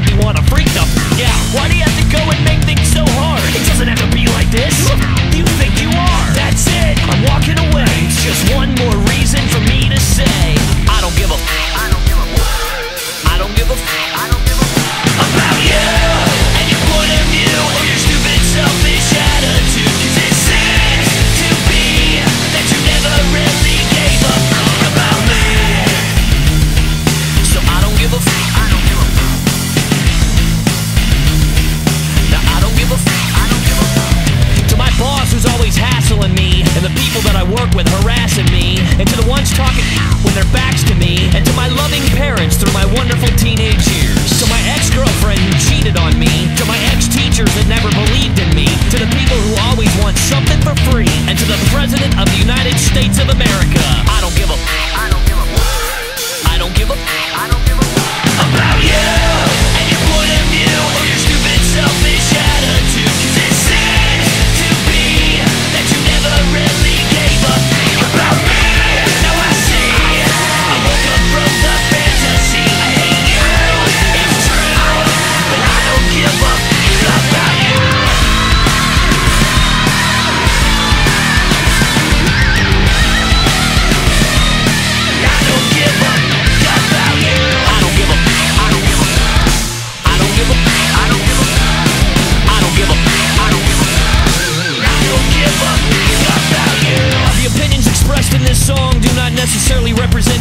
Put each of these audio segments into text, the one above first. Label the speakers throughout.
Speaker 1: make me wanna freak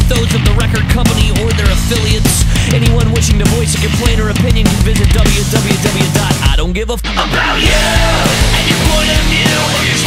Speaker 1: those of the record company or their affiliates. Anyone wishing to voice a complaint or opinion can visit www.idon'tgiveaf about you and your point of view.